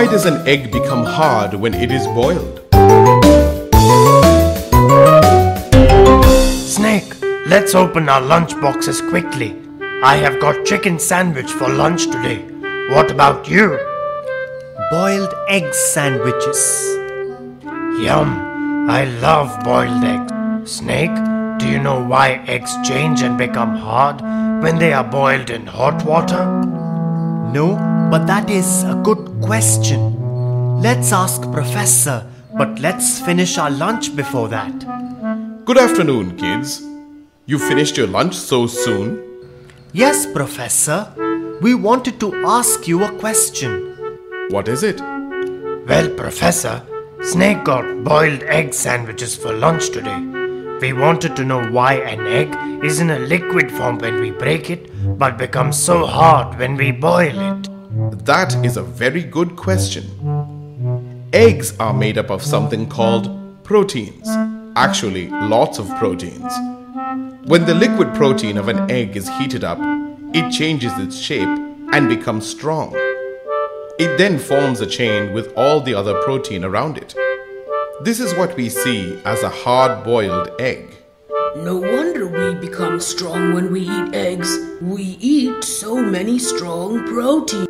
Why does an egg become hard when it is boiled? Snake, let's open our lunch boxes quickly. I have got chicken sandwich for lunch today. What about you? Boiled egg sandwiches. Yum! I love boiled eggs. Snake, do you know why eggs change and become hard when they are boiled in hot water? No, but that is a good question. Let's ask Professor, but let's finish our lunch before that. Good afternoon, kids. You finished your lunch so soon? Yes, Professor. We wanted to ask you a question. What is it? Well, Professor, Snake got boiled egg sandwiches for lunch today. We wanted to know why an egg is in a liquid form when we break it, but becomes so hard when we boil it. That is a very good question. Eggs are made up of something called proteins. Actually, lots of proteins. When the liquid protein of an egg is heated up, it changes its shape and becomes strong. It then forms a chain with all the other protein around it. This is what we see as a hard boiled egg. No wonder we become strong when we eat eggs. We eat so many strong proteins.